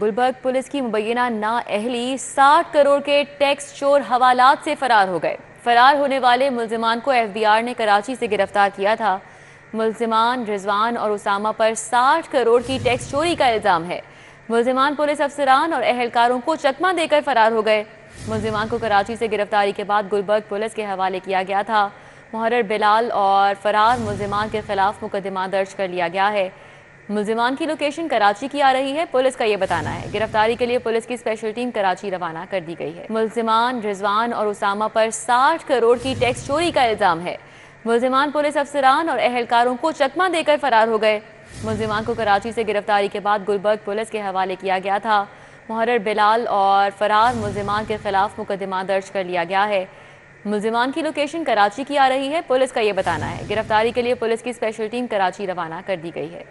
Gulberg police की मुबैना नाअहली साठ करोड़ के टैक्स चोर हवालात से फरार हो गए। फरार होने वाले मुलजमान को एफबीआर ने कराची से गिरफ़्तार किया था। मुलजमान रिजवान और उसामा पर 60 करोड़ की टैक्स चोरी का इल्ज़ाम है। मुलजमान पुलिस अफसरान और अहलकारों को चकमा देकर फरार हो गए। मुलजमान को कराची से गिरफ्तारी के बाद गुलबर्ग पुलिस के हवाले किया गया था। मुहर्र बिलाल और फरार मुलजमान के खिलाफ मुकदमा दर्ज कर लिया गया है। मुलजिमान की लोकेशन कराची की आ रही है। पुलिस का ये बताना है। गिरफ्तारी के लिए पुलिस की स्पेशल टीम कराची रवाना कर दी गई है। मुलजिमान, रिजवान और उसामा पर 60 करोड़ की टैक्स चोरी का इल्ज़ाम है। मुलजिमान पुलिस अफसरान और अहलकारों को चकमा देकर फरार हो गए। मुलजिमान को कराची से गिरफ्तारी के बाद गुलबर्ग पुलिस के हवाले किया गया था। मुहर्र बिलाल और फरार मुलजिमान के खिलाफ मुकदमा दर्ज कर लिया गया है। मुलजिमान की लोकेशन कराची की आ रही है। पुलिस का ये बताना है। गिरफ्तारी के लिए पुलिस की स्पेशल टीम कराची रवाना कर दी गई है।